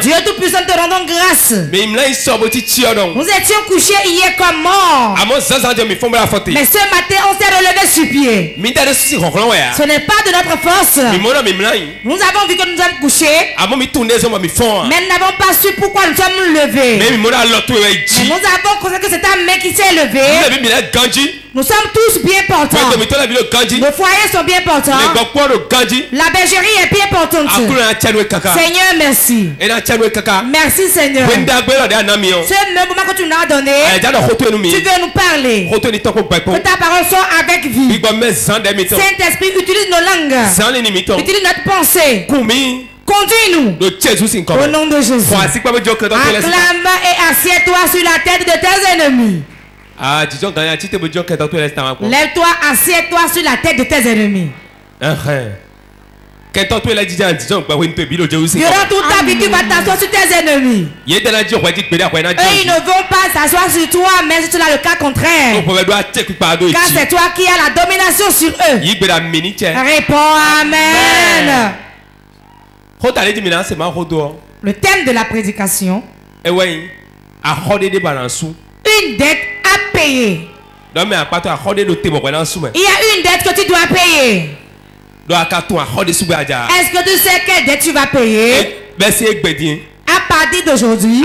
Dieu Tout-Puissant, te rendons grâce. Nous étions couchés hier comme morts. ten Mais ce matin, on s'est relevé sur pied. ya Ce n'est pas de notre force. Nous avons vu que nous sommes couchés, fɔn wa mais nous n'avons pas su pourquoi nous sommes levés. Mais nous avons constaté que c'est un mec qui s'est ne Nous sommes tous bien portants. Nos foyers sont bien portants. La bergerie est bien portante. Seigneur, merci. Merci Seigneur. Ce moment que tu nous as donné, tu veux nous parler. Que ta parole soit avec vie. Saint-Esprit, utilise nos langues. Utilise notre pensée. Conduis-nous. Au nom de Jésus. Acclame et assieds-toi sur la tête de tes ennemis. Lève-toi, assieds-toi sur la tête de tes ennemis. do Jésus si Durant toute ta vie, tu vas t'asseoir sur tes ennemis. Eux, ils ne vont pas s'asseoir sur toi, mais c'est le cas contraire. Car c'est toi qui as la domination sur eux. cɛ Réponds Amen. xɔta le thème de la prédication, su une dette à payer. Il y a une dette que tu dois payer. Est-ce que tu sais quelle dette tu vas payer? Gbɛdi À partir d'aujourd'hui,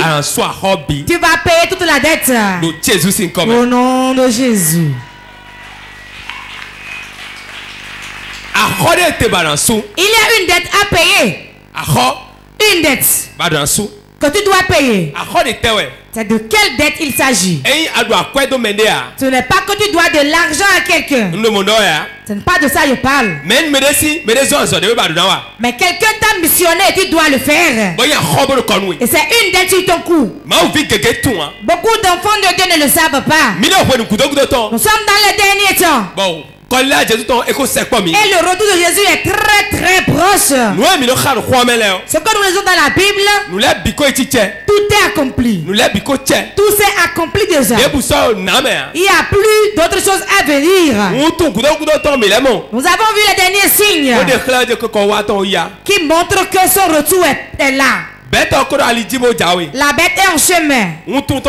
tu vas payer toute la dette. Au nom de Jésus. Il y a une dette à payer. Une dette que tu dois payer. C'est de quelle dette il s'agit? Ce n'est pas que tu dois de l'argent à quelqu'un. ya Ce n'est pas de ça que je parle. Mais quelqu'un t'a missionné et tu dois le faire. Et c'est une dette sur ton cou. wa Beaucoup d'enfants de Dieu ne le savent pas. Nous sommes dans les derniers temps. Eko mi? Et le retour de Jésus est très très proche. lɛ o Ce que nous lisons dans la Bible, eti tout est accompli. Tout s'est accompli déjà. ya Il n'y a plus d'autres choses à venir. tún mi Nous avons vu les derniers signes o de xlẽ de kɔkɔ wa tɔn ya qui montrent que son retour est, est là. La bête est en chemin. tún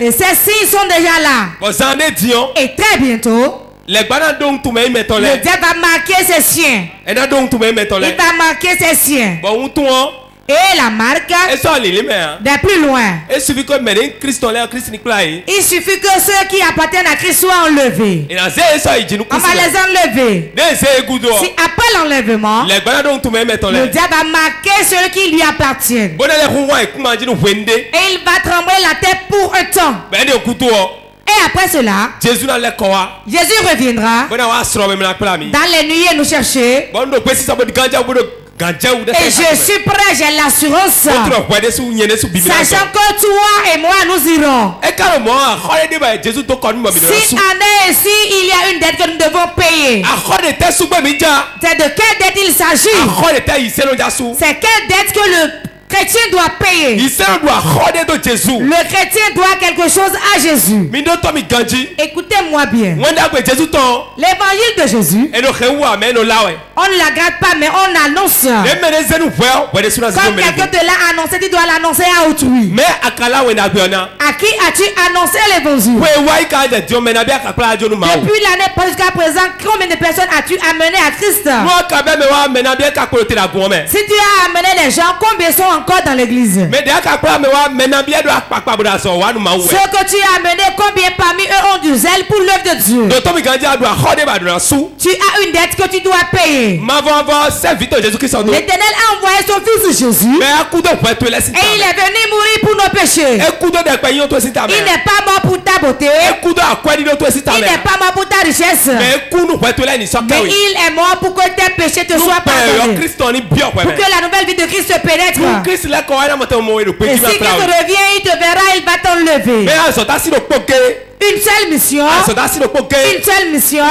Et ces signes sont déjà là. ne Et très bientôt, le diable va marquer ses siens. Il va marquer ses siens. wɔ Et la marque ya de plus loin. ye Il suffit que ceux qui appartiennent à Christ soient enlevés. On va les enlever. Si après l'enlèvement, le diable va marquer ceux qui lui appartiennent. Et il va trembler la tête pour un temps. Et après cela, Jésus reviendra. Dans les nuits, nous chercher. Et je suis prêt, j'ai l'assurance. Sachant que toi et moi, nous irons. ka mɔ a xɔ de ba Jésus to kɔni ma mi na Si en est ici, il y a une dette que nous devons payer. C'est de quelle dette il s'agit? C'est quelle dette que le chrétien doit payer. Le chrétien doit quelque chose à Jésus. Écoutez-moi bien. L'évangile de Jésus, on ne la garde pas, mais on annonce. Quand quelqu'un te l'a annoncé, tu dois l'annoncer à autrui. À qui as-tu annoncé l'évangile? Depuis l'année passée jusqu'à présent, combien de personnes as-tu amené à Christ? Si tu as amené les gens, combien sont encore dans l'église Ceux que tu as amenés, combien parmi eux ont du zèle pour l'œuvre de Dieu? Tu as une dette que tu dois payer. L'Éternel a envoyé son fils Jésus et il est venu mourir pour nos péchés. Il n'est pas mort pour ta beauté. Il n'est pas mort pour ta richesse. Mais il est mort pour que tes péchés te soient pardonnés. Pour que la nouvelle vie de Christ se pénètre. Pour Kristu lɛ kɔ ɛna mɔtɛ mɔ edo pe Et ti si ma Christ kpla o revient, il te verra, il va t'enlever. mɛ a zɔta si do kpɔ ke Une seule mission. Une seule mission.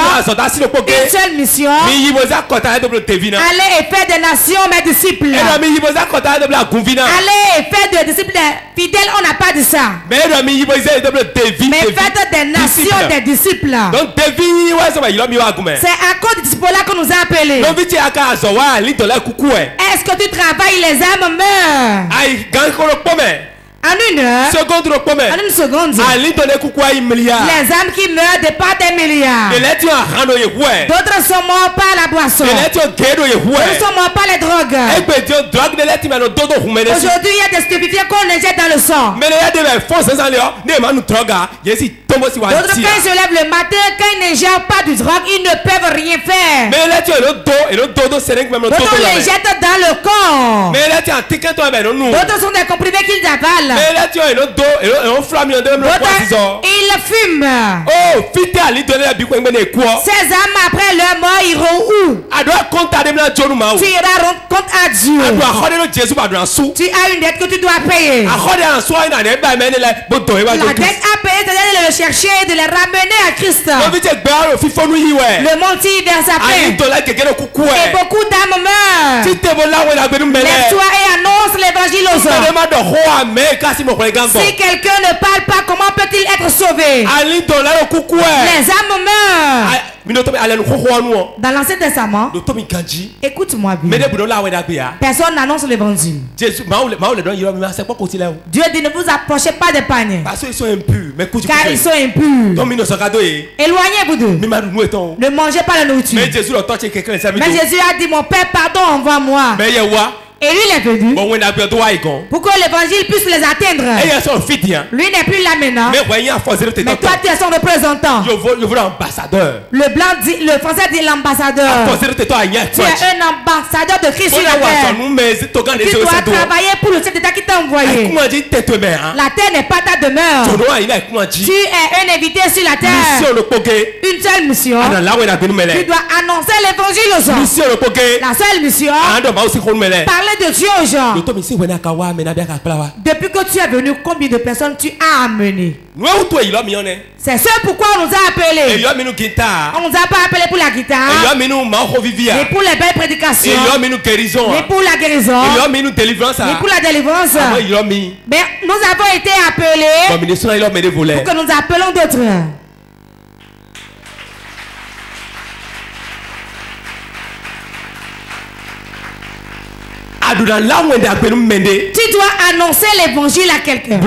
Une seule mission. na Allez et faites des nations mes disciples. agunvi na Allez et faites des disciples fidèles. On n'a pas dit ça. Mais faites des nations des disciples. C'est à cause de ce disciple-là qu'on nous a appelés. est-ce que tu travailles, les âmes meurent? En une heure, seconde en une seconde, les âmes qui meurent dépassent des milliards. D'autres sont morts par la boisson. D'autres sont morts par les drogues. de Aujourd'hui, il y a des stupéfiants qu'on injecte dans le sang. de D'autres, ti quand ils se lèvent le matin, quand ils n'ingèrent pas du drogue, ils ne peuvent rien faire. D'autres les jettent dans le corps. D'autres sont des comprimés qu'ils avalent. Mɛ elɛti elo do elo elo fila mi ɔdɛ mɛ no kɔ D'autres, sisan ils fument. o fite ali dɔnɛ la bi ko ŋgbɛ ne kuɔ Ces âmes, après leur mort, iront où? Tu iras rendre compte à Dieu. Tu as une dette que tu dois payer. la dette à payer, de le chercher et de les ramener à Christ. Le monde tire vers sa paix. Et beaucoup d'âmes meurent. Lève-toi et annonce l'évangile aux hommes. Si quelqu'un ne parle pas, comment peut-il être sauvé? Wɛ Les âmes meurent. nu wɔ Dans l'Ancien Testament, écoute-moi bien. ya Personne n'annonce l'évangile. Dieu dit ne vous approchez pas des paniers, car ils sont impurs. ye Éloignez-vous d'eux. Ne mangez pas la nourriture. mais Jésus a dit, mon Père, pardon, envoie-moi. Et lui, il est venu pour que l'évangile puisse les atteindre? e fiti yan Lui n'est plus là maintenant. mais toi, tu es son représentant. Le blanc dit, le français dit l'ambassadeur. Tu es un ambassadeur de Christ sur la terre. Tu dois travailler pour le chef d'État qui t'a envoyé. han La terre n'est pas ta demeure. Tu es un invité sur la terre. Une seule mission. a na lawe na gbɛnu mɛ Tu dois annoncer l'évangile aux gens. La seule mission, a parler de Dieu aux gens. Depuis que tu es venu, combien de personnes tu as amené? Nuwɛwu to eyilɔ mi yɔ nɛ C'est ce pourquoi on nous a appelés. On nous a pas appelés pour la guitare, ya pour les belles prédications, ni pour la guérison, a pour la délivrance. Mais nous avons été appelés pour que nous appelons d'autres. Tu dois annoncer l'évangile à quelqu'un.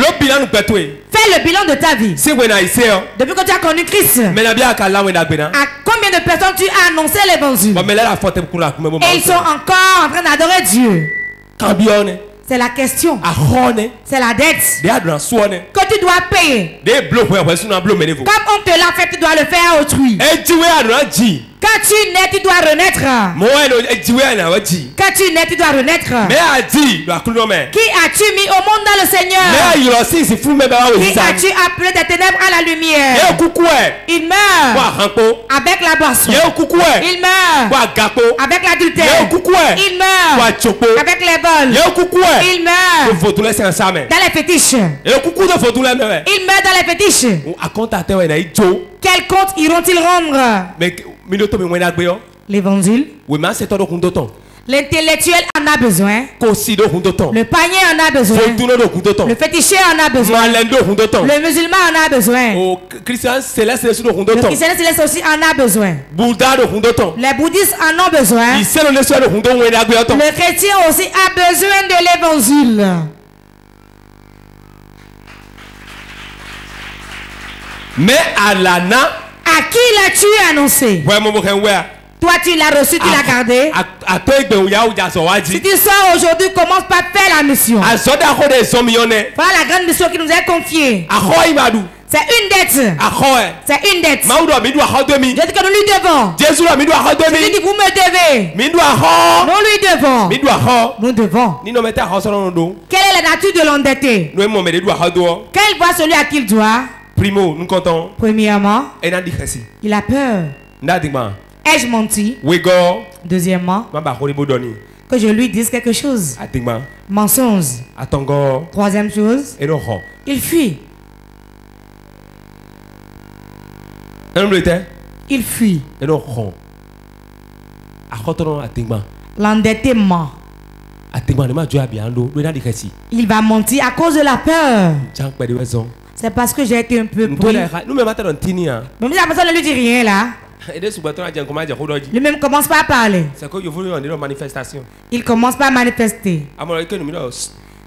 Fais le bilan de ta vie. Depuis que tu as connu Christ, gbɛna à combien de personnes tu as annoncé l'évangile? Et ils sont encore en train d'adorer Dieu. C'est la question. C'est la dette. Que tu dois payer. Comme on te l'a fait, tu dois le faire à autrui. Quand tu nais, tu dois renaître. e ji Quand tu nais, tu dois renaître. Qui as-tu mis au monde dans le Seigneur? Wo Qui as-tu appelé des ténèbres à la lumière? Yɛ Il meurt. Avec la boisson. Il meurt. Avec l'adultère. Il meurt. Avec les Il meurt. Dans les fétiches. Il meurt dans les fétiches. Quel compte iront-ils rendre? Mɛ mi do to mi wɛn na gbɛ yɔ L'évangile. L'intellectuel en a besoin. Le panier en a besoin. Le féticheur en a besoin. Le musulman en a besoin. o kristian sɛlɛsɛlɛ su do kun to Le chrétien céleste aussi en a besoin. Les bouddhistes en ont besoin. Le chrétien aussi a besoin de l'évangile. mɛ a lana À qui l'as-tu annoncé? Toi, tu l'as reçu, tu l'as gardé. Si tu sors aujourd'hui, commence par faire la mission. Voilà la grande mission qui nous est confiée. C'est une dette. C'est une dette. Je dis que nous lui devons. mi dis vous me devez. Nous lui devons. Nous devons. Quelle est la nature de l'endetté? Il voit celui à qui il doit, primo premièrement, ɛna di kasi il a peur. Ai-je menti? Deuxièmement, que je lui dise quelque chose. a di ma Mensonge. a tɔngɔ Troisième chose, xɔ il fuit. Il fuit. n'o xɔ a xɔ tɔrɔ a di ma L'endetté ment. a di ma ne ma jɔ a bi an do do n'a di kasi Il va mentir à cause de la peur. C'est parce que j'ai été un peu pris. ma tɛ dɔn tini yan Mais la personne ne lui dit rien là. Lui-même commence pas à parler. c'est manifestation. Il commence pas à manifester.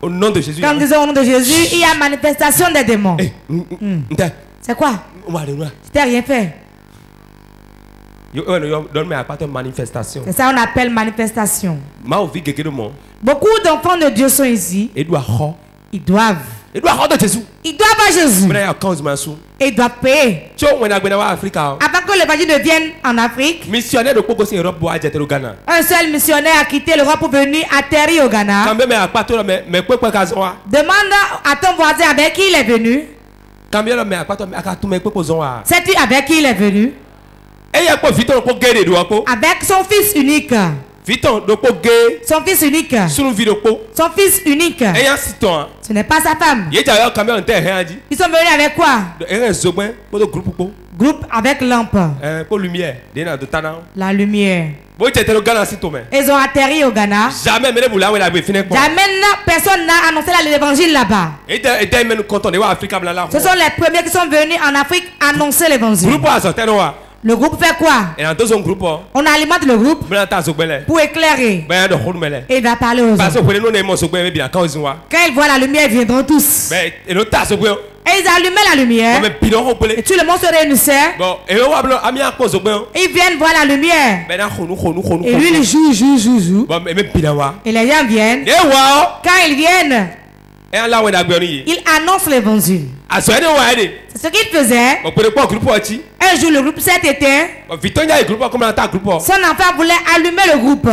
au nom de jésus. Comme disons au nom de Jésus, il y a manifestation des démons. ẹ n tẹ C'est quoi? N wà nínú ẹ. Je t'ai rien fait. manifestation. C'est ça qu'on appelle manifestation. Beaucoup d'enfants de Dieu sont ici. Ils doivent. Ils doivent à Jésus. Et ils doivent payer. o. Avant que l'évangile ne vienne en Afrique, missionnaire de ghana. un seul missionnaire a quitté l'Europe pour venir atterrir au Ghana. Demande à ton voisin avec qui il est venu. wa. Sais-tu avec qui il est venu? Avec son fils unique. Son fils unique. Son fils unique. tán. Ce n'est pas sa femme. adì. Ils sont venus avec quoi? Groupe avec lampe. tana. La lumière. mẹ. Ils ont atterri au Ghana. jamais personne n'a annoncé l'évangile là-bas. Ce sont les premiers qui sont venus en Afrique annoncer l'évangile. Le groupe fait quoi? Groupe ọ. On alimente le groupe pour éclairer. lẹ. Et il va parler aux wa. Quand ils voient la lumière, ils viendront tous. zogbẹ́ o. Et ils allumaient la lumière. Et tout le monde se réunissait. o. Ils viennent voir la lumière. xonu. Et lui, il joue, joue, joue, joue. Et les gens viennent. Quand ils viennent, ils annoncent l'évangile. de. C'est ce groupe ɔtsi. Un jour, le groupe s'est éteint. Son enfant voulait allumer le groupe.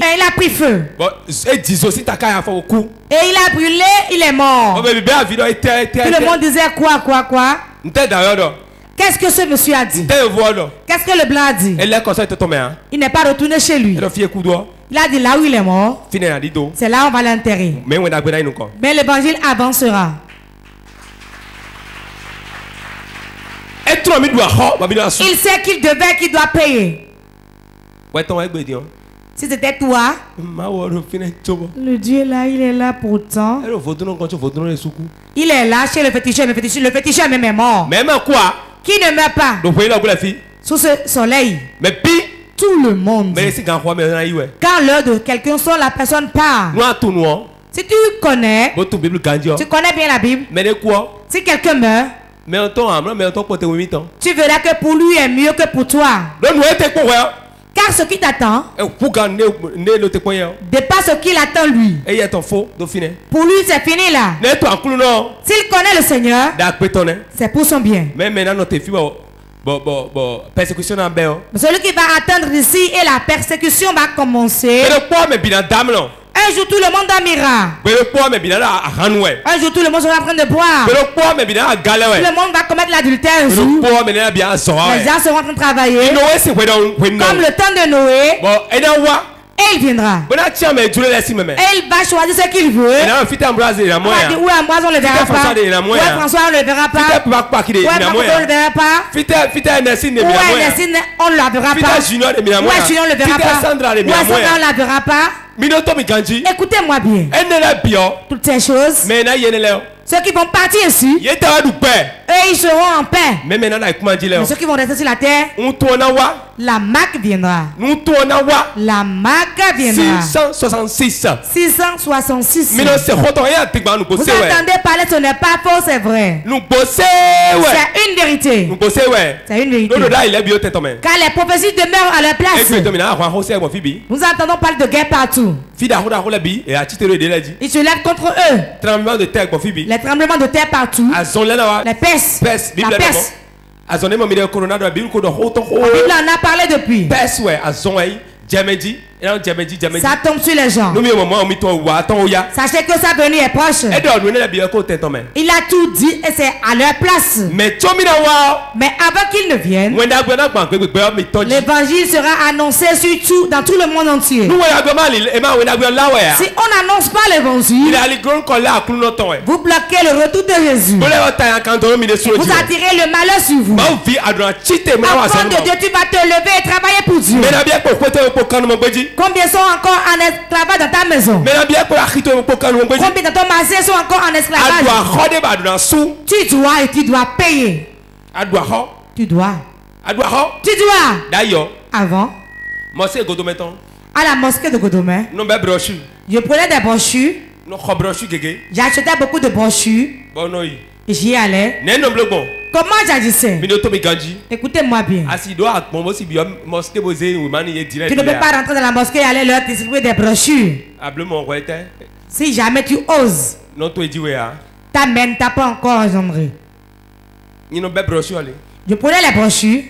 Et il a pris feu. Et il a brûlé, il est mort. Tout le monde disait quoi, quoi, quoi? Qu'est-ce que ce monsieur a dit? Qu'est-ce que le blanc a dit? Yan. Il n'est pas retourné chez lui. Là où il est mort, c'est là où on va l'enterrer. Mais l'évangile avancera. Il sait qu'il devait, qu'il doit payer. Si c'était toi, le Dieu là, il est là pourtant. e suku. Il est là chez le féticheur, mais le féticheur, le féticheur même est mort. mɛ kuwa. Qui ne meurt pas? Sous ce soleil mɛ bi. Tout le monde. Quand l'heure de quelqu'un sonne, la personne part. wɔ. Si tu connais, bo tu connais bien la Bible, si quelqu'un meurt, tu verras que pour lui est mieux que pour toi. Car ce qui t'attend e kpɔ yɛ. dépasse ce qu'il attend lui. e fine. Pour lui, c'est fini là. S'il connaît le Seigneur, c'est pour son bien. Persécution. Mais celui qui va attendre ici et la persécution va commencer. Un jour, tout le monde wɛ. Un jour, tout le monde sera en train de boire. Tout le monde va commettre l'adultère un jour. Les gens seront en train de travailler. Comme le temps de Noé. Et il viendra. Et il va choisir ce qu'il veut. mɔ va dire, ouais, Ambroise, on ne le verra pas. moya. François, on ne le verra pas. mɔ on ne le verra pas. yan. Nessine, on ne la verra pas. Ouais, Junior, on ne le verra pas. mɔ Sandra, on ne la verra pas. Écoutez-moi bien. Toutes ces choses, ceux qui vont partir ici, eux, ils seront en paix. kuma ji lɛ Mais ceux qui vont rester sur la terre, la Mac viendra. La Mac viendra. six cent soixante six. 666. minnu se xɔtɔ e y'a tigba nugo Vous entendez parler, ce n'est pas faux, c'est vrai. C'est une vérité. C'est une vérité. Car les prophéties demeurent à leur place. Nous entendons parler de guerre partout. Ils se lèvent contre eux. Les tremblements de terre partout. Les pestes. La peste. La Bible en a parlé depuis. Ça tombe sur les gens. Sachez que sa venue est proche. e. Il a tout dit et c'est à leur place. Mais avant qu'ils ne viennent, l'évangile sera annoncé sur tout, dans tout le monde entier. e. Si on n'annonce pas l'évangile, vous bloquez le retour de Jésus. Vous attirez le malheur sur vous. Enfant de Dieu, tu vas te lever et travailler pour Dieu. Combien sont encore en esclavage dans ta maison? Combien de ton massé sont encore en esclavage? Tu dois et tu dois payer. Tu dois. Tu dois, da yɔ avant, à la mosquée de brɔsu je prenais des brochures, j'achetais beaucoup de brochures, j'y allais. Comment j'agissais? Écoutez-moi bien. direct Tu ne peux pas rentrer dans la mosquée et aller leur distribuer des brochures. tɛ Si jamais tu oses, ya ta ne t'a pas encore engendré. Je prenais les brochures,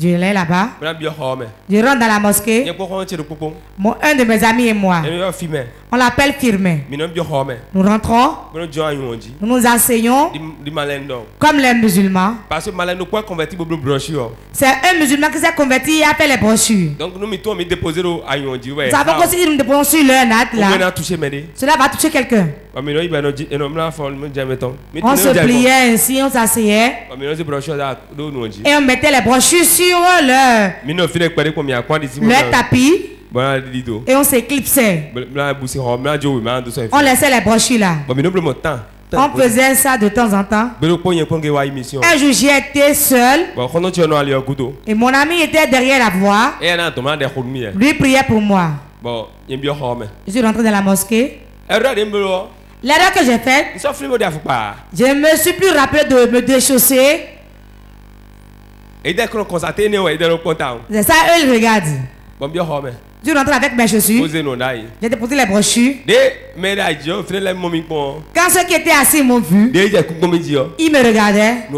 je l'ai là-bas, mɛ je rentre dans la mosquée. Mon, un de mes amis et moi, on l'appelle Firmin. Nous rentrons, nous nous dɔn comme les musulmans. parce que C'est un musulman qui s'est converti et a fait les brochures. donc nous mi to mi déposer do ayi wɔn dzi Nous wɛ savons que si nous déposons sur leur natte là, cela va toucher quelqu'un. tɔn mi On se pliait ainsi, on s'asseyait. Dzi et on mettait les brochures sur leur, leur tapis et on s'éclipsait. sɔn On laissait les brochures là. On faisait ça de temps en temps. Un jour, j'y étais seul et mon ami était derrière la voie. Lui priait pour moi. Je suis rentré dans la mosquée. L'erreur que j'ai faite, je ne me suis plus rappelé de me déchausser. C'est ça, eux, ils regardent. Je suis rentré avec mes chaussures. J'ai déposé les brochures. kpɔn Quand ceux qui étaient assis m'ont vu, ils me regardaient.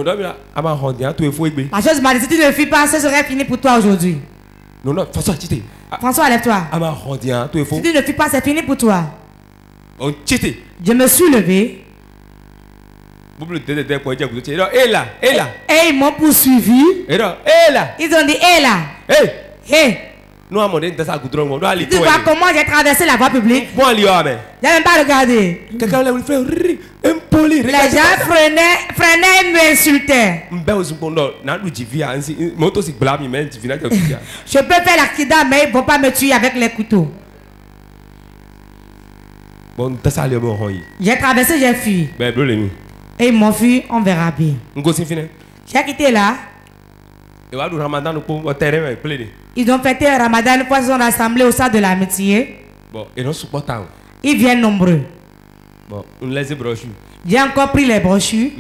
la chose m'a dit, si tu ne fuis pas, ce serait fini pour toi aujourd'hui. tsi te François, lève-toi. efo Si tu ne fuis pas, c'est fini pour toi. te Je me suis levé. Bubulu tɛ tɛ tɛ kpɔn dze kudo tsi yɔ e la e la et ils m'ont poursuivi. e e la Ils ont dit, hé là, e hé, n'o a mɔ de n tɛ se a gudɔrɔn mɔ n'o ali tu vois yɛ comment j'ai traversé la voie publique? Ali yɔ amɛ J'ai même pas regardé. wuli fɛ riri impoli Les gens freinaient, freinaient et m'insultaient. Je peux faire l'accident, mais ils ne vont pas me tuer avec les couteaux. J'ai traversé, j'ai fui. mi Et ils m'ont fui, on verra bien. J'ai quitté là. e wa du ramadan tɛrɛ mɛ pele de Ils ont fêté un ramadan une fois ils sont rassemblés au sein de l'amitié. tan o Ils viennent nombreux. bɔn n lɛsi brɔsu J'ai encore pris les brochures.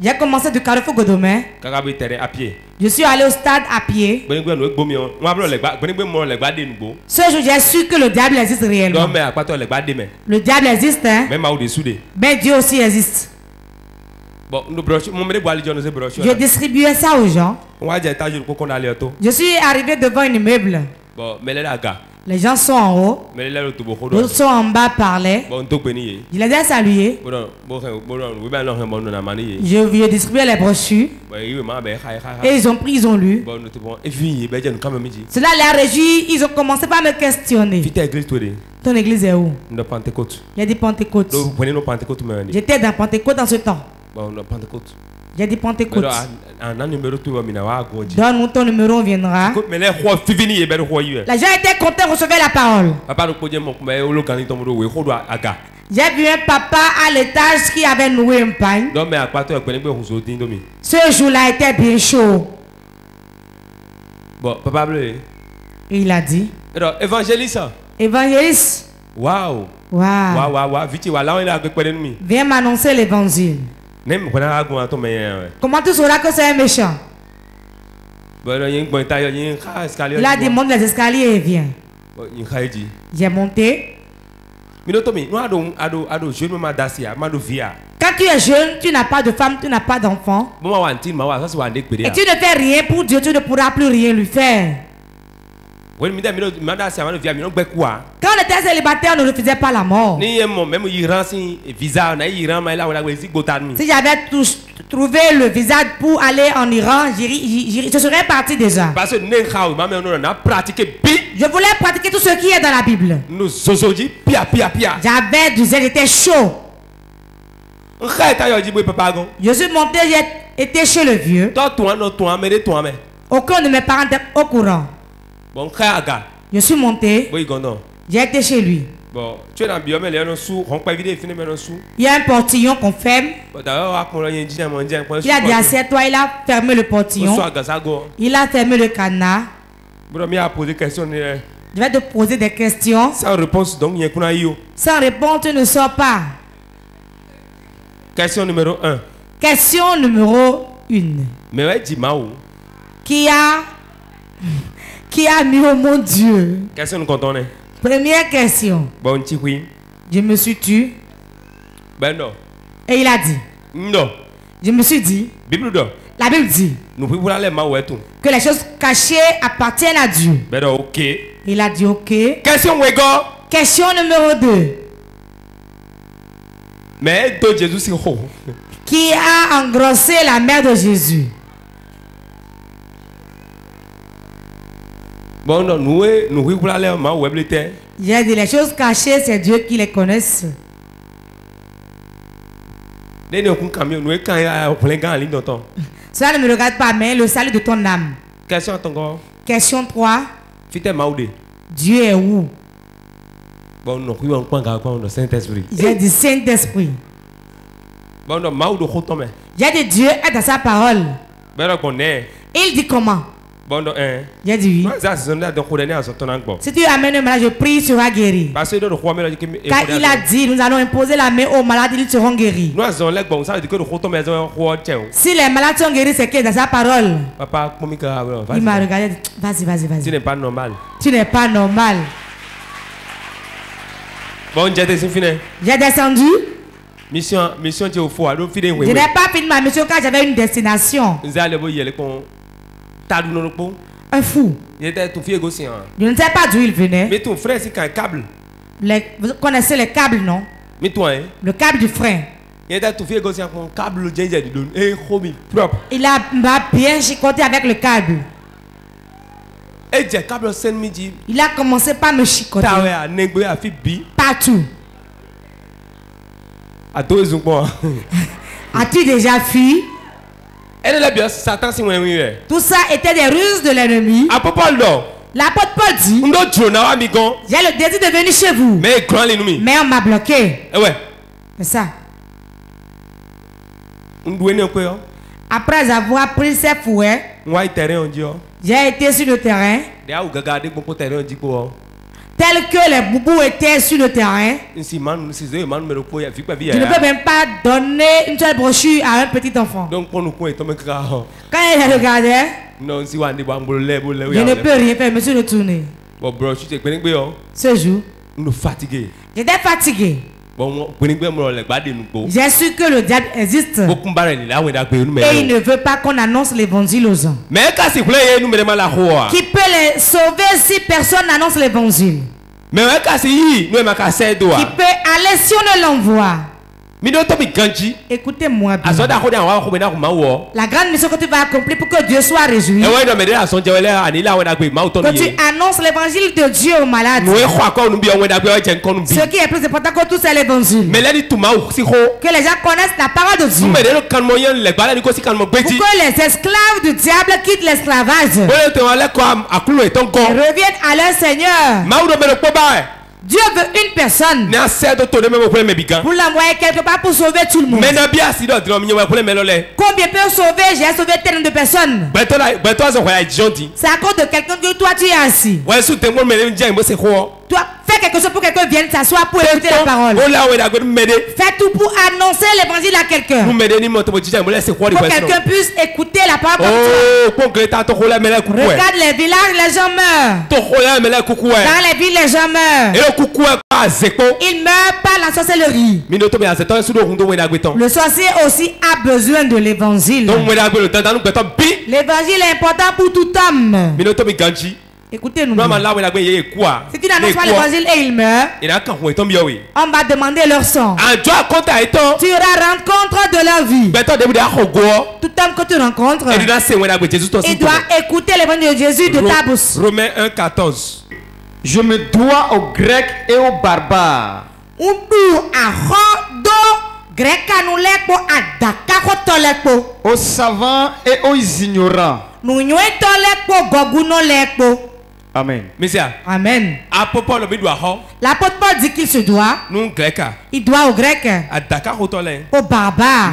J'ai commencé du carrefour Godomé. a pied Je suis allé au stade à pied. Ce jour, j'ai su que le diable existe réellement. Le diable existe, hein. Mais Dieu aussi existe. Je distribuais ça aux gens. Je suis arrivé devant un immeuble. Les gens sont en haut. D'autres sont en bas parlaient. ye Je les ai salués. Je, je distribuais les brochures. xa Et ils ont pris, ils ont lu. Cela les a réjouis. Ils ont commencé par me questionner. Ton église est où? N dɔ pentecôte J'ai dit Pentecôte. do bɔnni no pentecôte mɛ de J'étais dans Pentecôte dans ce temps. Pentecôte J'ai dit mɛ Pentecôte. dɔ a a wa gɔn ji Donne-nous ton numéro, on viendra. Les gens étaient contents de recevoir la parole. a J'ai vu un papa à l'étage qui avait noué un pagne. Ce jour-là était bien chaud. bɔn papa il a dit évangéliste Évangéliste, waouh, wa wa wa viti wa lawan yi la gbɛ kpɛ de nu mi viens m'annoncer l'évangile. Wɛ Comment tu sauras que c'est un méchant? Il a les escaliers et dzi. J'ai monté. Quand tu es jeune, tu n'as pas de femme, tu n'as pas d'enfant. Et tu ne fais rien pour Dieu, tu ne pourras plus rien lui faire. Quand on était célibataire, on ne refusait pas la mort. si j'avais trouvé le visa pour aller en Iran, je serais parti déjà. Je voulais pratiquer tout ce qui est dans la Bible. J'avais du zèle, j'étais chaud. Je suis monté, j'ai été chez le vieux. Aucun de mes parents n'était au courant. Je suis monté, j'ai été chez lui. Bon, tu es dans biome, il y a un sou, on peut éviter, il y a un sou. Il y a un portillon qu'on ferme. Il a dit assieds-toi, il a fermé le On portillon. Il a fermé le canard. Je vais te poser des questions. sans réponse, donc. Sans réponse, tu ne sors pas. Question numéro 1. Question numéro 1. Mais. Qui a, qui a mis au monde Dieu Question nous. Première question. Bon, petit oui. Je me suis tu Ben non. et il a dit. Non. Je me suis dit. Bible do. La Bible dit Nous pouvons aller tout. que les choses cachées appartiennent à Dieu. Ben non, ok. Il a dit ok. Question Wego. Question numéro 2. Mais do Jésus c'est. Qui a engrossé la mère de Jésus? Bon, nous, eh, nous aller blé. J'ai dit les choses cachées, c'est Dieu qui les connaisse. Nous, nous, il y a d'entendre. Cela ne me regarde pas, mais le salut de ton âme. Question à ton gars. Question 3. Fite Mao de? Dieu est où? Bon, non, oui, on Saint-Esprit. J'ai dit Saint-Esprit. Bon, non, Mao de haut tombe. J'ai dit Dieu est dans sa parole. Ben. Il dit comment? Hein. J'ai dit oui. Si tu amènes un malade, je prie, il sera guéri. Car il a dit, nous allons imposer la main aux malades, ils seront guéris. Si les malades sont guéris, c'est que dans sa parole. Papa, comment il m'a vas-y. regardé, dit, vas-y, vas-y, Tu vas-y. n'es pas normal. Tu n'es pas normal. Bon, j'ai fini. J'ai descendu. Mission, mission, tu es au foie. Je n'ai pas fini ma mission car j'avais une destination. T'as. Un fou. Il était tout fier aussi. hein. Je ne sais pas d'où il venait. Mais ton frère, c'est qu'un câble. Les- vous connaissez les câbles, non? Mais toi, hein. Le câble du frein. Il était tout fier aussi. Un câble, dit. Eh, propre. Il a bien chicoté avec le câble. J'ai câble 5 midi. Il a commencé par me chicoter. Partout. Bon. As-tu déjà fui? Tout ça était des ruses de l'ennemi. L'apôtre Paul dit. J'ai le désir de venir chez vous. Mais on m'a bloqué. Eh. C'est ça. Hein. Après avoir pris ses fouets, oh. j'ai été sur le terrain. Tel que les boubous étaient sur le terrain. Je ne peux même pas donner une seule brochure à un petit enfant. Donc, grave. Quand il regardait, lève. je ne peux rien faire, me suis retourné. Bien. Ce jour, j'étais fatigué. J'ai su que le diable existe. Et il ne veut pas qu'on annonce l'évangile aux gens. Qui peut les sauver si personne n'annonce l'évangile? Qui peut aller si on ne l'envoie? Écoutez-moi bien. La grande mission que tu vas accomplir pour que Dieu soit réjoui. Que tu annonces l'évangile de Dieu aux malades. Ce qui est plus important que tout, c'est l'évangile. Que les gens connaissent la parole de Dieu. Quand quand Pour que les esclaves du diable quittent l'esclavage. Et reviennent à leur Seigneur. Dieu veut une personne. Pour l'envoyer quelque part pour sauver tout le monde. Combien peut sauver J'ai sauvé tellement de personnes. C'est à cause de quelqu'un que toi tu es assis. Toi, fais quelque chose pour que quelqu'un vienne s'asseoir pour écouter la parole. Fais tout pour annoncer l'évangile à quelqu'un. Pour que quelqu'un puisse écouter la parole. Oh. Regarde les villages, les gens meurent. Dans les villes, les gens Et meurent. Ils meurent par la sorcellerie. Le sorcier aussi a besoin de l'évangile. L'évangile est important pour tout homme. Écoutez-nous. Nous, bien. là, on a gagné, quoi? Si tu n'annonces pas l'évangile et il meurt, on va demander leur sang. Été, Tu iras rendre compte de leur vie. d'achogo. Tout homme que tu rencontres, c'est il doit écouter l'évangile de Jésus de ta bouche. Romains 1, 14. Je me dois aux Grecs et aux barbares, aux savants et aux ignorants. Amen. misia Amen. L'apôtre Paul dit qu'il se doit, greka il doit aux Grecs, adakaxotɔ lɛ aux barbares,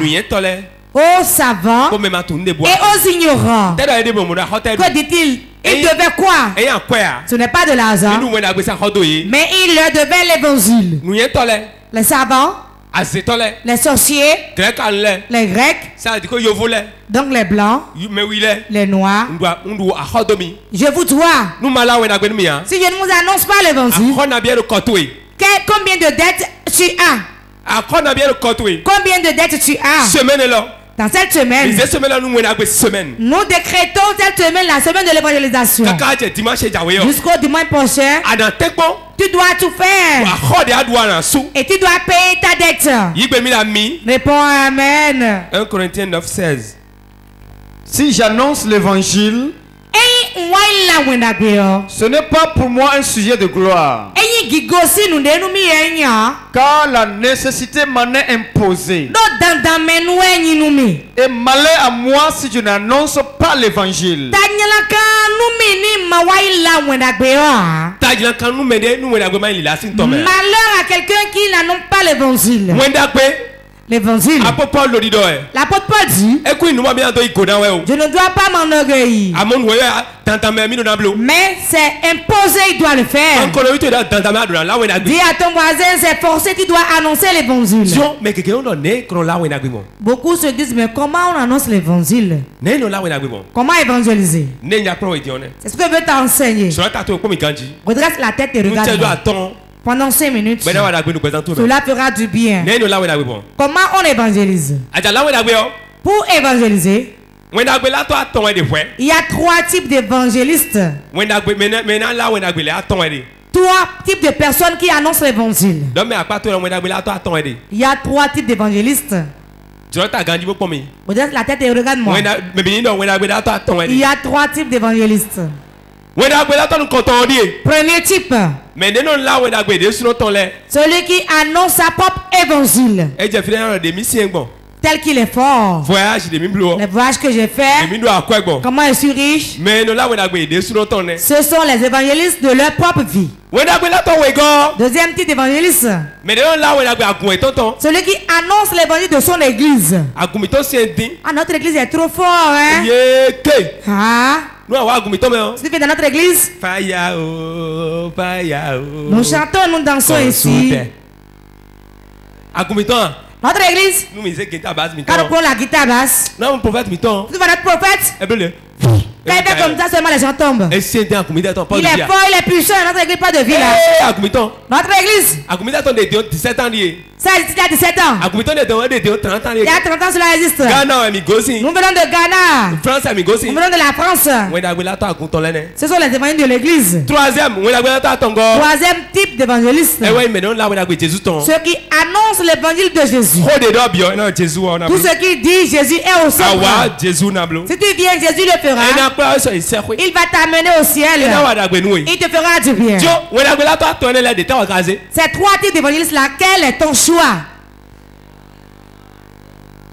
aux savants. Et aux ignorants. Que dit-il? Il devait quoi? Ce n'est pas de l'argent, mais il leur devait l'évangile. Les savants, les sorciers, les Grecs, donc les blancs, les noirs. Je vous dois. ya Si je ne vous annonce pas l'évangile, combien de dettes tu as? Combien de dettes tu as? Dans cette semaine, nous décrétons cette semaine la semaine de l'évangélisation. Jusqu'au dimanche prochain, gbɔ tu dois tout faire. Et tu dois payer ta dette. Réponds Amen. 1 Corinthiens 9 16 Si j'annonce l'évangile, Ce n'est pas pour moi un sujet de gloire, car la nécessité m'en est imposée. Et malheur à moi si je n'annonce pas l'évangile. Malheur à quelqu'un qui n'annonce pas l'évangile. L'évangile. yɛ L'apôtre Paul dit, je ne dois pas m'enorgueillir. donna blo Mais c'est imposé, il doit le faire. Dis à ton voisin, c'est forcé, tu dois annoncer l'évangile. Beaucoup se disent, mais comment on annonce l'évangile Comment évangéliser? Nɛ C'est ce que veut t'enseigner. Redresse la tête et regarde pendant 5 minutes. Cela fera du bien. Comment on évangélise? Gbɛ yɔ Pour évangéliser, il y a trois types d'évangélistes. Trois types de personnes qui annoncent l'évangile. Il y a trois types d'évangélistes. Redresse la tête et regarde-moi. Il y a trois types d'évangélistes. Premier type, celui qui annonce sa propre évangile, tel qu'il est fort. Les voyages que j'ai gbɔ comment je suis riche, ce sont les évangélistes de leur propre vie. Deuxième agun etɔtɔn celui qui annonce l'évangile de son église. Ah, notre église est trop fort, hein? Ah, awɔ agumitɔ mɛ si fais dans notre église, faya o faya o nous chantons, nous dansons ici. Notre église, nous la guitare basse, n'amu prophète mi tɔ si tu vois notre prophète, fait comme ça, seulement les gens tombent. Il est fort, il est puissant, notre église pas de vie là. agumitɔ Notre église, il y a 17 ans. Il y a 30 ans, cela existe. Nous venons de Ghana. france Nous venons de la France. Ce sont les évangélistes de l'église. troisième Troisième type d'évangéliste. Ceux qui annoncent l'évangile de Jésus. Tout ce qui dit Jésus est au centre. jesu nablo Si tu viens, Jésus le fera. Il va t'amener au ciel. Il te fera du bien. Ces trois types d'évangélistes, laquelle est ton choix?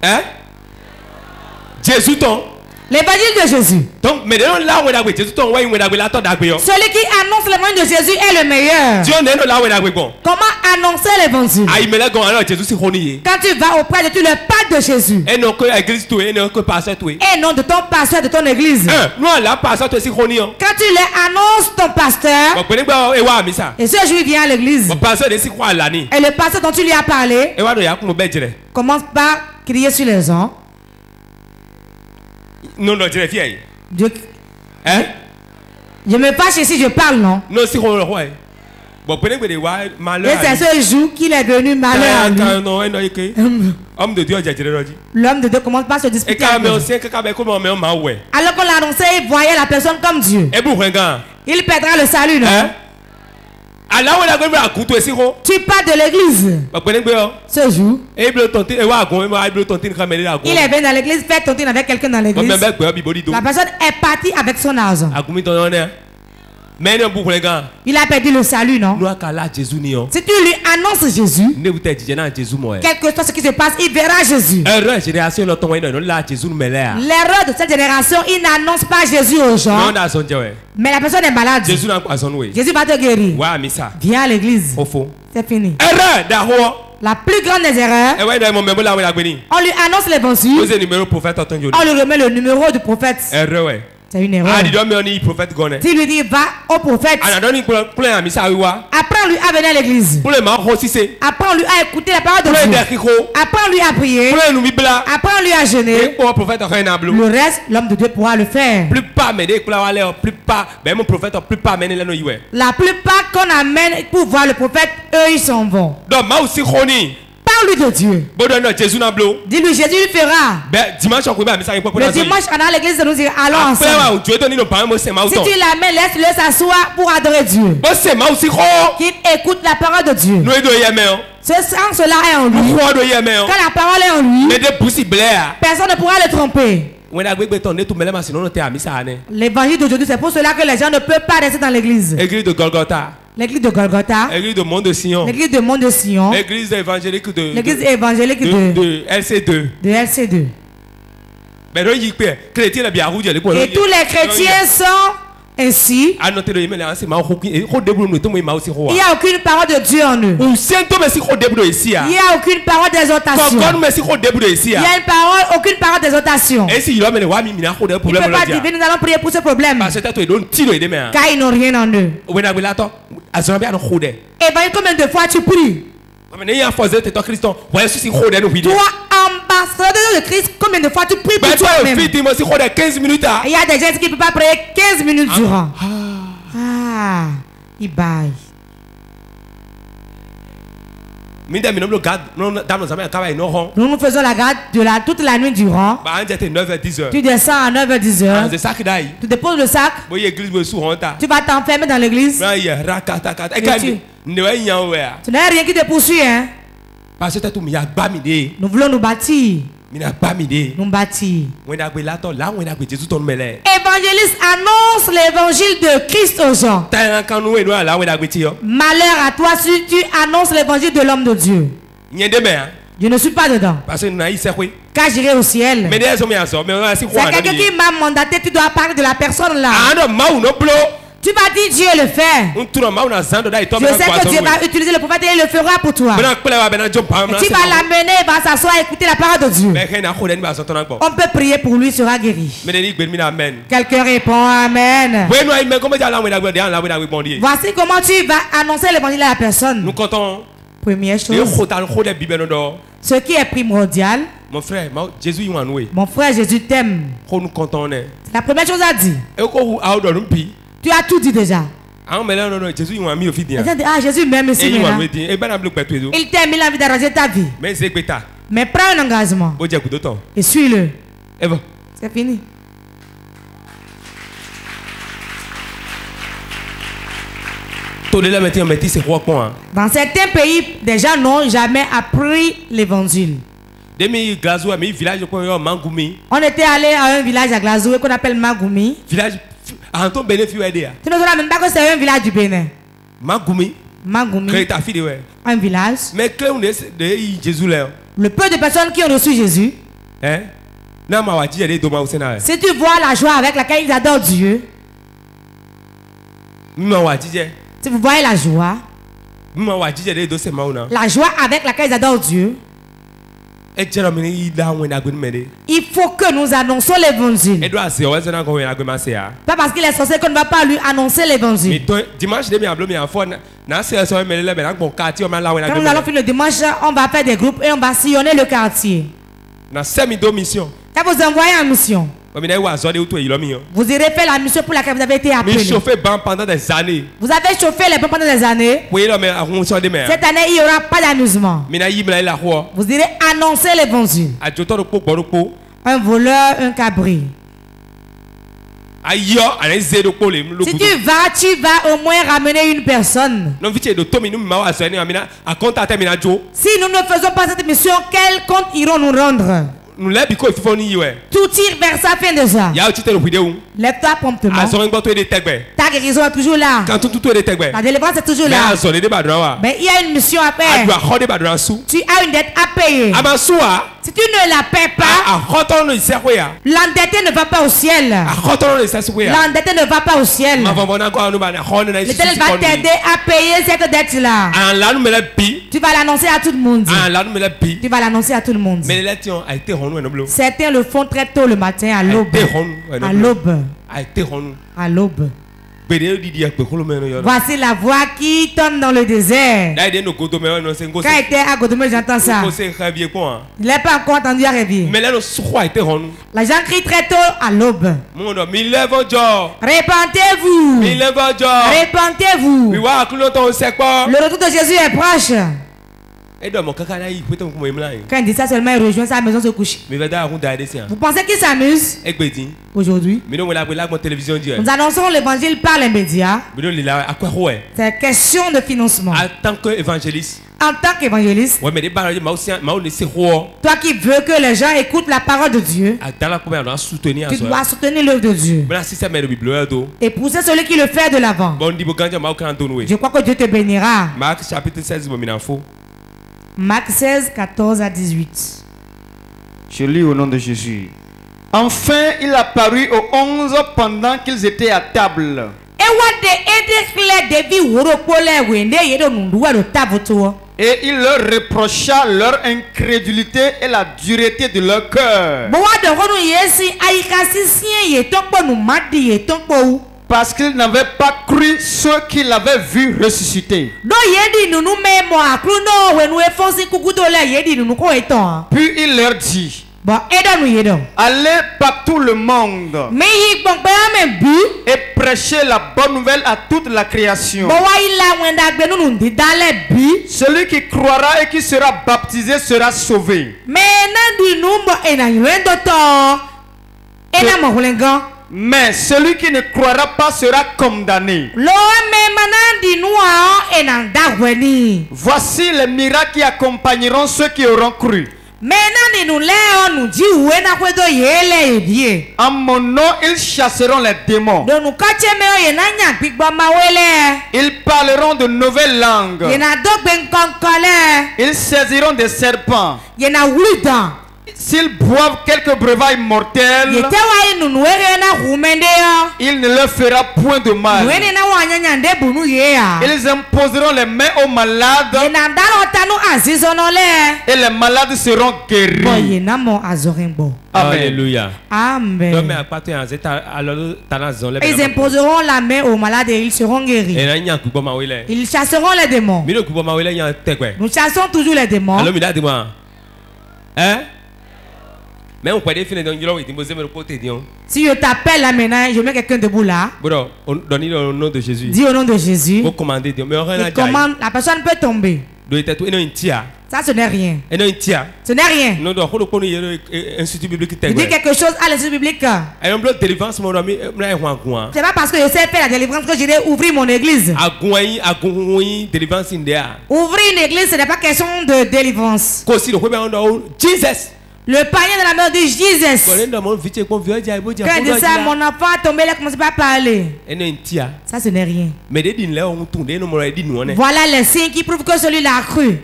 Ɛ jesu tɔn L'évangile de Jésus. donc Celui qui annonce l'évangile de Jésus est le meilleur. Comment annoncer l'évangile? Ye Quand tu vas auprès de tu le pas de Jésus. Et non de ton pasteur de ton église. Quand tu leur annonces ton pasteur, et ce jour il vient à l'église, et le pasteur dont tu lui as parlé commence par crier sur les gens. Nɔnɔ jɛrɛ fiyɛ ye Dieu- ɛ. Je me fâche si je parle, non? N'o si ye bɔn gbɛnigbɛ de wa malheur Et c'est ce jour qu'il est devenu malheur à homme de dieu L'homme de Dieu commence par se e disputer. wɛ Alors qu'on l'a annoncé, il voyait la personne comme Dieu. Il perdra le salut, non? Ɛ Tu pars de l'église ce jour. Il est venu dans l'église, faire tontine avec quelqu'un dans l'église. La personne est partie avec son argent. Il a perdu le salut, non? Yo Si tu lui annonces Jésus, quel que soit ce qui se passe, il verra Jésus. L'erreur de cette génération, il n'annonce pas Jésus aux gens, mais la personne est malade. jésus va te guérir. Viens à l'église. C'est fini. La plus grande des erreurs, e gbeni on lui annonce ton joni on lui remet le numéro du prophète. erreur we C'est une erreur. a di do me oni prophète gone Tu lui dis, va au prophète. wiwa Apprends-lui à venir à l'église. sise Apprends-lui à écouter la parole de Dieu. kiko Apprends-lui à prier. Apprends-lui à jeûner. blu Le reste, l'homme de Dieu pourra le faire. La plupart qu'on amène pour voir le prophète, eux, ils s'en vont. Parle-lui de Dieu. Dis-lui, Jésus le fera. ben Le na so dimanche, on a l'église de nous dire, allons ensemble. Si tu l'amènes, laisse-le s'asseoir pour adorer Dieu. Qu'il écoute la parole de Dieu. o Ce sang, cela est en lui. o Quand la parole est en lui, personne ne pourra le tromper. L'évangile d'aujourd'hui, c'est pour cela que les gens ne peuvent pas rester dans l'église. église de Golgotha L'église de Golgotha, église de Mont de Sion. L'église de Mont de Sion, église évangélique de l'église évangélique de, de, de LC2 de LC2. mais no yi pe chrétien la bia rouge le ko Et tous les chrétiens sont ainsi. ho Il n'y a aucune parole de Dieu en eux. a Il n'y a aucune parole d'exhortation. esi Il a y a une parole, aucune parole d'exhortation. esi yilo mele wa mi mina ho de Il ne lo pas dire, nous allons prier pour ce problème. Car ils n'ont rien en eux. Et voyez combien de fois tu pries? mais ne de Christ, combien de fois tu pries pour toi toi-même? fit mo si ho de 15 minutes a Il y a des gens qui ne peuvent pas prier 15 minutes durant. Ah, ils baillent. mi de mi no blo gad no dam no zama ka ba no ho Nous nous faisons la garde de la, toute la nuit durant. ba an jete 9 10 heures Tu descends à 9h, 10h. an ze sak dai Tu déposes le sac. Tu vas t'enfermer dans l'église. tu- Tu n'as rien qui te poursuit. Hein? Nous voulons nous bâtir. Nous mele Évangéliste annonce l'évangile de Christ aux gens. Malheur à toi si tu annonces l'évangile de l'homme de Dieu. me a Je ne suis pas dedans. Car j'irai au ciel. C'est quelqu'un qui m'a mandaté, tu dois parler de la personne là. Tu vas dire Dieu le fait. Je sais que Dieu va utiliser le prophète et il le fera pour toi. Tu vas l'amener, il va s'asseoir écouter la parole de Dieu. On peut prier pour lui, il sera guéri. Quelqu'un répond Amen. Voici comment tu vas annoncer l'évangile à la personne. nous comptons Première chose, ce qui est primordial, mon frère jésus mon frère Jésus t'aime. C'est la première chose à dire. Tu as tout dit déjà. an me la no no jésus yi wan mi o fi Les dia gens disent, Ah, Jésus m'aime e ici e petu ezo Il t'aime, il a envie d'arranger ta vie. mais c'est Mais prends un engagement et suis-le. e bo C'est fini. pon Dans certains pays, des gens n'ont jamais appris l'évangile. On était allé à un village à Glasgow qu'on appelle Magoumi. village anton benefi we dia Tu ne sauras même pas que c'est un village du Bénin. mangumi Magoumi, créé ta fille de we un village. mais clé on est de jésus là Le peu de personnes qui ont reçu Jésus, hein? Sena si tu vois la joie avec laquelle ils adorent Dieu, si vous voyez la joie, la joie avec laquelle ils adorent Dieu, il faut que nous annonçons l'évangile. Pas parce qu'il est sorcier qu'on ne va pas lui annoncer l'évangile. Quand nous allons finir le dimanche, on va faire des groupes et on va sillonner le quartier. Quand vous envoyez en mission, yo vous irez faire la mission pour laquelle vous avez été appelé. chauffer ban pendant des années Vous avez chauffé les pommes pendant des années. me Cette année, il n'y aura pas d'amusement. Vous irez annoncer l'évangile. Un voleur, un cabri. Si tu vas, tu vas au moins ramener une personne. Si nous ne faisons pas cette mission, quel compte irons-nous rendre? Tout tire vers sa fin déjà. Lève-toi promptement. de tɛgbɛ Ta guérison est toujours là. Ta délivrance est toujours là. azɔn de de b'a dɔn wa Mais il y a une mission à faire. Tu as une dette à payer. Si tu ne la paies pas, l'endetté ne va pas au ciel. L'endetté ne va pas au ciel. ma fɔ fɔ n'a kɔ anu ba na xɔ ne na isi L'éternel va t'aider à payer cette dette-là. Tu vas l'annoncer à tout le monde. Tu vas l'annoncer à tout le monde. Certains le font très tôt le matin, à l'aube. À l'aube. À l'aube. Voici la voix qui tombe dans le désert. n'a Quand il était à Godomé, j'entends ça. kpɔn Il n'est pas encore entendu à rêver. mɛ lɛ no suxɔ a ye te hɔnu La gens crient très tôt à l'aube. Répentez-vous. Répentez-vous. Le retour de Jésus est proche. Quand il dit ça seulement, il rejoint sa maison se couche. sisan Vous pensez qu'il s'amuse? Aujourd'hui. Nous annonçons l'évangile par les médias. C'est question de financement. en tant que évangéliste En tant qu'évangéliste, xɔ toi qui veux que les gens écoutent la parole de Dieu, a dala kɔmi a dɔn a soutenir a tu dois soutenir l'œuvre de Dieu. Et pousser celui qui le fait de l'avant. Je crois que Dieu te bénira. Marc chapitre 16 mo mina fo Marc 16, 14 à 18. Je lis au nom de Jésus. Enfin, il apparut aux onze pendant qu'ils étaient à table. Et il leur reprocha leur incrédulité et la dureté de leur cœur. Parce qu'ils n'avaient pas cru ceux qui l'avaient vu ressusciter. Eton. Puis il leur dit, allez par tout le monde bu. et prêchez la bonne nouvelle à toute la création. Celui qui croira et qui sera baptisé sera sauvé. Mais celui qui ne croira pas sera condamné. Dagweni. Voici les miracles qui accompagneront ceux qui auront cru. En mon nom, ils chasseront les démons. Ils parleront de nouvelles langues. Ils saisiront des serpents. S'ils boivent quelques breuvages mortels, il ne leur fera point de mal. Ils imposeront les mains aux malades et les malades seront guéris. alléluia. Amen. Ils imposeront la main aux malades et ils seront guéris. Ils chasseront les démons. Nous chassons toujours les démons. Alo mi da di ma ɛ mɛ n kpɛ de fi ne dɔn yɔrɔ ìdìbò sɛmɛ ko te di o si je t'appelle là maintenant je mets quelqu'un debout là. Bɔdɔ dɔnni dɔ nom de jésus. Dis au nom de Jésus. Ko commande di o mɛ ɔkɛ na Et ja yi comment la personne peut tomber. Ça, ce n'est rien. Ce n'est rien. Je dis quelque chose à l'institut biblique. agun C'est pas parce que je sais faire la délivrance que j'irai ouvrir mon église. Ouvrir une église, ce n'est pas question de délivrance. ko si do ko bɛ ɔn dɔ o jesus Le panier de la ja ibo ja Quand il dit ça, mon enfant a tombé, il a commencé à parler. Ça, ce n'est rien. de de Voilà les signes qui prouvent que celui-là a cru.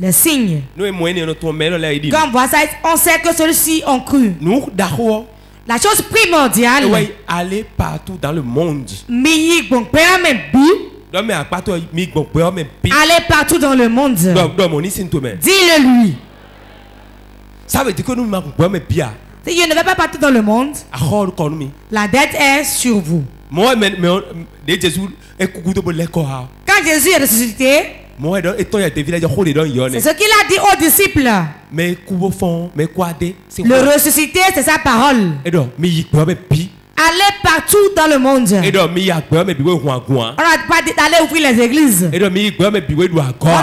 Les signes. Quand on voit ça, on sait que celui-ci ont cru. La chose primordiale, aller partout dans le monde aller partout dans le monde. Dis-le lui. Ça veut dire que nous bia Si je ne vais pas partout dans le monde, la dette est sur vous. Quand Jésus est ressuscité, c'est ce qu'il a dit aux disciples. Le ressuscité, c'est sa parole. Allez partout dans le monde. On pas dit d'aller ouvrir les églises. On ne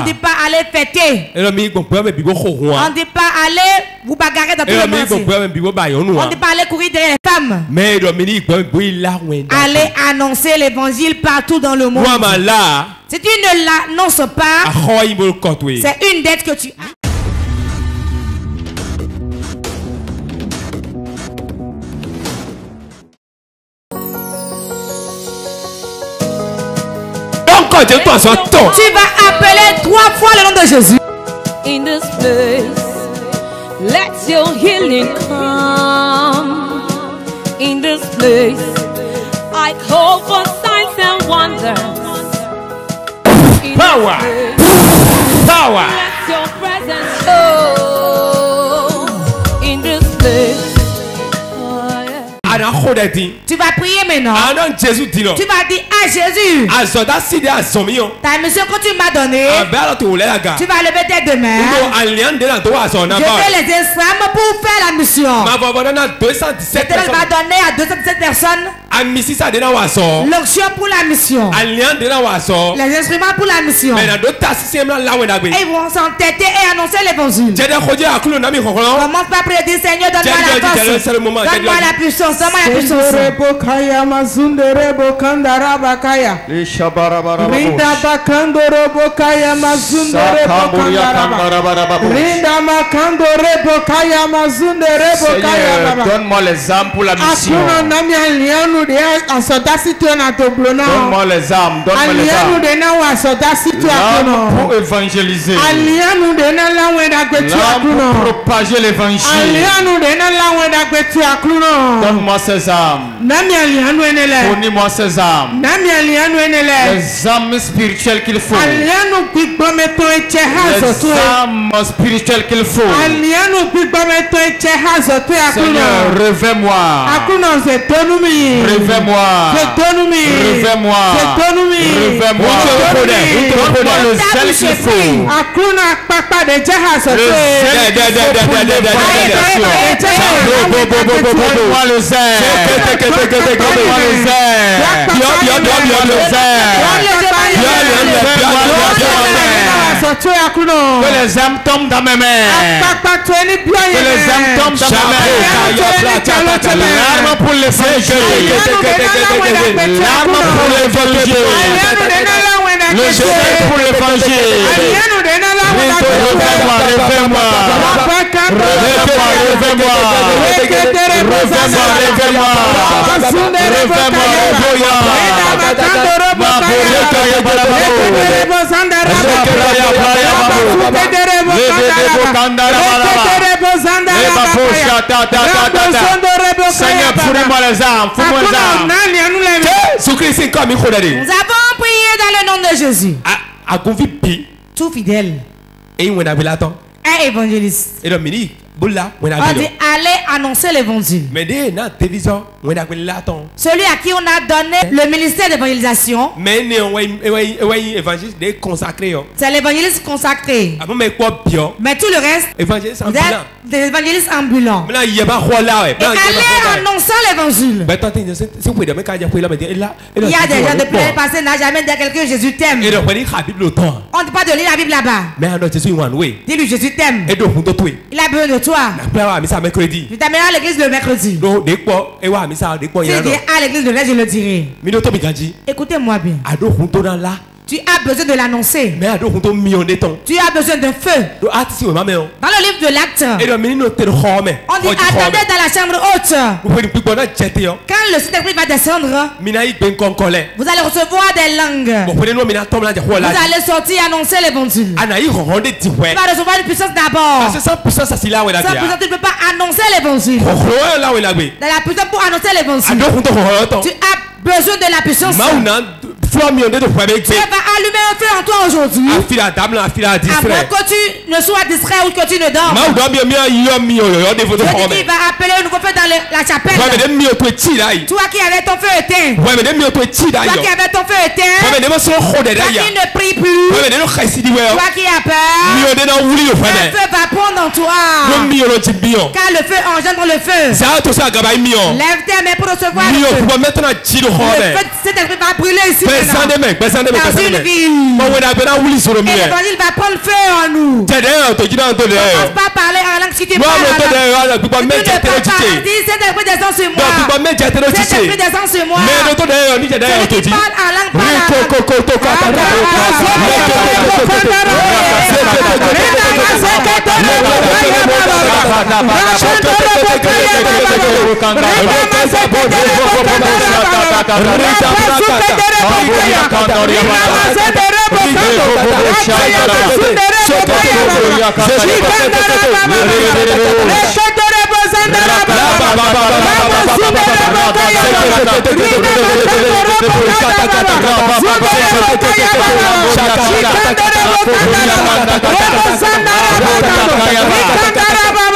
dit pas aller fêter. On ne dit pas aller vous bagarrer dans tout le monde. On ne dit pas aller courir derrière les femmes. Allez annoncer l'évangile partout dans le monde. la Si tu ne l'annonces pas, kɔtɔ ye. c'est une dette que tu as. Tu vas appeler trois fois le nom de Jésus. in this place. Let your healing come in this place. I call for signs and wonders. In this Power. place. Power. Let your presence show Tu vas prier maintenant. Lọ. Tu vas dire à Jésus, dé àzọ̀ mi yàn. ta mission que tu m'as donnée, ga. tu vas lever tes deux mains. Je fais les examens pour faire la mission. L'éternel personnes. donner à 217 personnes L'onction pour la mission. Les instruments pour la mission. Et ils vont s'entêter et annoncer l'évangile. Commence par prier, Seigneur, donne-moi la force. Donne-moi la puissance, donne-moi la puissance. Donne-moi les âmes pour la mission. Donne-moi les âmes, donne-moi les L'âme akuno. pour évangéliser. L'âme pour propager l'évangile. Donne-moi ces âmes. Fournis-moi ces âmes. Les âmes spirituelles qu'il faut. Les âmes spirituelles qu'il faut. Seigneur, réveille-moi. Réveille-moi. Réveille-moi. Réveille-moi. Donne-moi le zèle qu'il faut. akúnà pápádé jẹ́ ha Le zọ̀tún ẹ̀. zèle qu'il faut pour l'évangélisation. Donne-moi le zèle. Que les âmes tombent dans mes mains. Que les âmes tombent dans mes mains. L'arme pour. L'arme pour l'évangile. Le zèle pour l'évangile. Seigneur, les les. Nous avons prié dans le nom de Jésus. Tout fidèle, Eyi ŋun na bi la tán? un évangéliste. E dɔ mini na On dit allez annoncer l'évangile. De. Celui à qui on a donné le ministère d'évangélisation, de c'est l'évangéliste consacré. A mɛ kpɔ biɔ. Mais tout le reste, bilan. êtes des évangélistes ambulants. Et allez annoncer l'évangile. Il y a des gens depuis l'année passée, n'a jamais dit à quelqu'un Jésus t'aime. On ne dit pas de lire la Bible là-bas. Dis-lui Jésus t'aime. Il a besoin de toi. Mercredi. Tu t'amèneras à l'église le mercredi. Si dɔ. dis à l'église le reste, je le dirai. Écoutez-moi bien. Tu as besoin de l'annoncer. Tu as besoin d'un feu. O. Dans le livre de l'acte, on dit attendez dans la chambre haute. Tẹ́yọ. Quand le Saint-Esprit va descendre, lẹ̀. vous allez recevoir des langues. Vous allez sortir et annoncer l'évangile. Tu vas recevoir une puissance d'abord. Sans puissance, tu ne peux pas annoncer l'évangile. Dans la puissance pour annoncer l'évangile. Tu as besoin de la puissance. Dieu ẹ̀mí gbé. va allumer un feu en toi aujourd'hui. Moins que tu ne sois distrait ou que tu ne fótó Je dis qu'il va appeler un nouveau feu dans le- la chapelle. Toi qui avais ton feu éteint. Toi qui avais ton feu éteint. Toi qui ne prie plus. Toi qui as peur. Un feu va prendre en toi. Car le feu engendre le feu. Yàn. Lève tes mains pour recevoir le feu. Le feu de cet esprit va brûler ici Dans une ville. l'évangile va prendre feu en nous. Commence pas à parler en langue si tu parles en langue. ne pas esprit descend sur moi. dọ̀ gbígbọ́ méjì tẹ́lẹ̀ Cet jíjẹ. esprit descend Shaka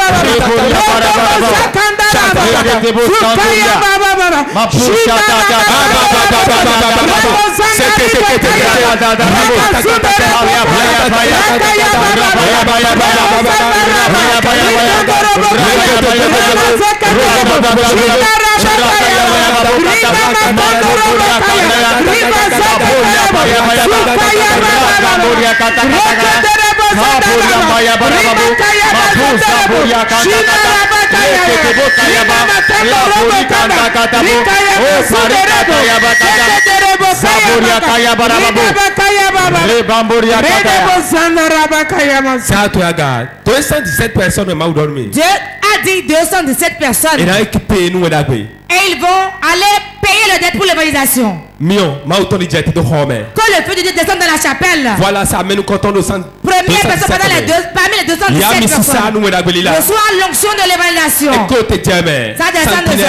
Rapa Kapuria Maya Barabu, Mapusa Puria dit 217 personnes. Et ils vont aller payer le dette pour l'évangélisation. Que le feu de Dieu descende dans la chapelle. Voilà, ça amène content de Première personne parmi les, deux, parmi les 217 personnes. Reçoit l'onction de l'évangélisation. Ça descend de ça.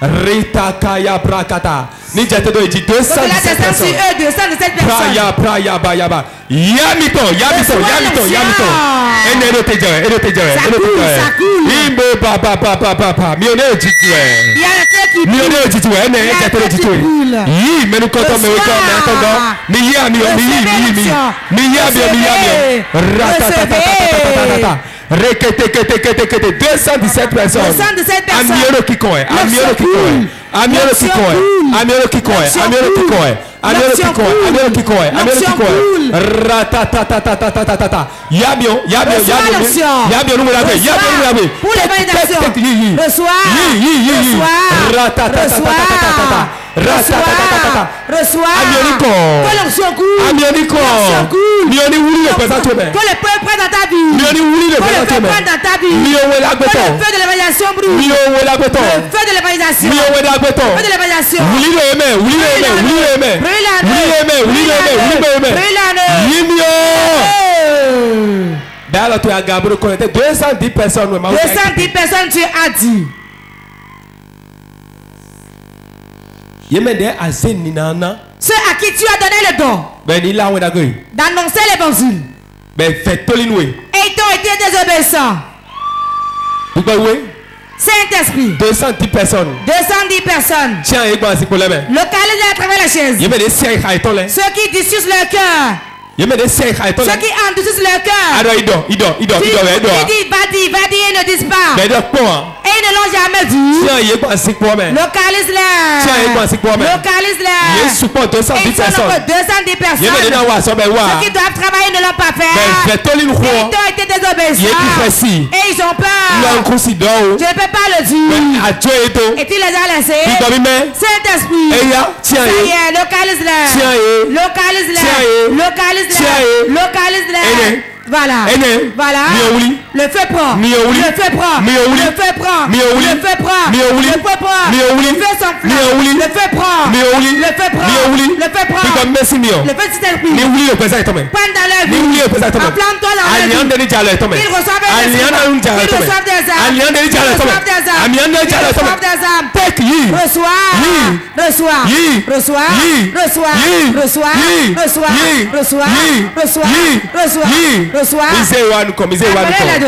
Rita Kaya Brakata. Ni j'ai été de dit Donc là, 217 descend sur personnes. eux 217 personnes. Praya, praya, ba, ya, ba. Yamito, yamito, Reçois yamito, l'onction. yamito. Ene no te jere, ene te jere, Ça ene te coule, jere. ça coule. Imbe ba ba ba ba ba ba. Mi one ojiji we. Il y a le feu qui Mi brûle. one ojiji we, ene Il y a ene un jete feu ojiji qui we. brûle. Yi, menu koto me wiko me atongo. Mi yi ami o, mi yi, mi yi, mi yi. Mi yi ami o, mi yi ami o. Ratatatatatatatata. Rekete kete kete kete 217 personnes. 217 personnes. Amiero kikoe, amiero kikoe. Amiero kikoe. Amiero kikoe, amiero kikoe. Amiero kikoe, amiero amiero Reçois yamio. l'onction. Yamio nous l'avons, yamio nous l'avons. Pour yi, yi. Reçois. Reçois. Ratatatatata. rasuwa rasuwa amionikɔ kɔlɔsɔku amionikɔ mioni wuli le pɛpɛ to mɛ kɔlɛ pɛpɛ tata bi mioni wuli le pɛpɛ to mɛ kɔlɛ pɛpɛ tata bi mio wele agbɛtɔ fɛn de la bɛya sɔmburu mio wele agbɛtɔ fɛn de la bɛya sɔn mio wele agbɛtɔ fɛn de la bɛya sɔn wuli le mɛ wuli le mɛ wuli le mɛ wuli le mɛ wuli le mɛ wuli le mɛ yi mio. bɛɛ y'a lɔ to yan gaaburu kɔnɔ tɛ deux cent dix personnes. deux cent dix personnes tu as dit. Ce à qui tu as donné le don d'annoncer l'évangile. Et ils ont été désobéissants. Saint-Esprit. 210 personnes. 210 personnes. Tiens, Localisées à travers la chaise. Ceux qui discutent leur cœur. Yemede sek ay tolo. Ceux qui endurcissent leur cœur. Alors il dort, il dort, il dort, il dort, il dort. Dit, va dire, va dire, et ne disent pas. Mais dort pas. Et ils ne l'ont jamais vu. Tiens, il est pas ainsi pour moi. Localise-les. Tiens, il est pas ainsi pour moi. Localise-les. Il supporte 210 personnes. Ils sont 210 personnes. Yemede na wa so be wa. Ceux qui doivent travailler ne l'ont pas fait. Mais fait toli nous quoi. Ils ont été désobéissants. Il est fait si. Et ils ont peur. Ils ont considéré. Je ne peux pas le dire. Mais à Dieu et tout. Et tu les as laissés. Il dormi mais. Saint-Esprit. Et ya, tiens. Ça y est, localise-les. Tiens-y. localise-les. Tiens, localise tiɲɛ ye localisme voilà. voilà. n'i ye. Le ouli. Le ouli. Le ouli. Le ouli. Le ouli. Le ouli. Le ouli. Le ouli. Le feu prend. Bi ko mesi mi o. Le feu Saint-Esprit. Ni wuli le présent to me. Prends dans Ni vie. le présent de ni jalo me. Ils reçoivent des de jalo âmes. De jalo des âmes. De jalo des. Reçois. Reçois. Reçois. Mise mise nu